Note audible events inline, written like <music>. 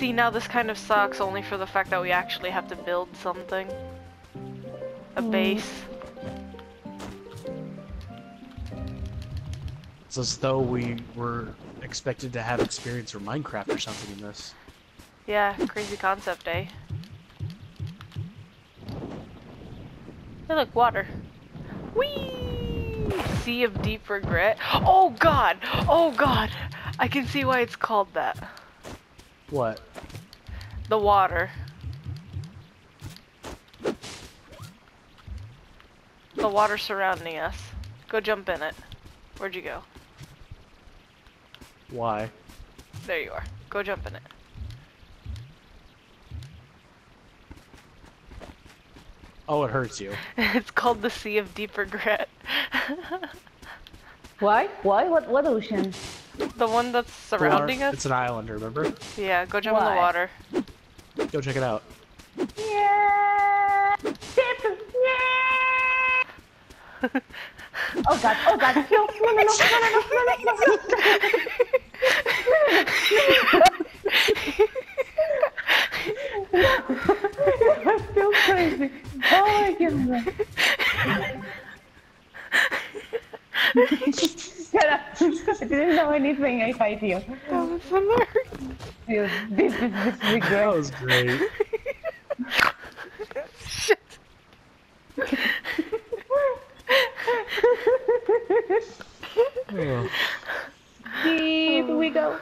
See, now this kind of sucks only for the fact that we actually have to build something. A hmm. base. It's as though we were expected to have experience or Minecraft or something in this. Yeah, crazy concept, eh? Hey, look, water. Whee! Sea of deep regret. Oh god! Oh god! I can see why it's called that. What? The water. The water surrounding us. Go jump in it. Where'd you go? Why? There you are. Go jump in it. Oh, it hurts you. <laughs> it's called the Sea of Deep Regret. <laughs> Why? Why? What? What ocean? The one that's surrounding us? It's an island, remember? Yeah, go jump Why? in the water. Go check it out. Yeah! Yeah! oh god, oh god, no, no, no, no, no, no, no, no, no, no, no, no, no, no, no, no, Shut up. I didn't know anything. I fight you. That was hilarious. This is this is great. That was great. Shit. <laughs> Deep oh. we go.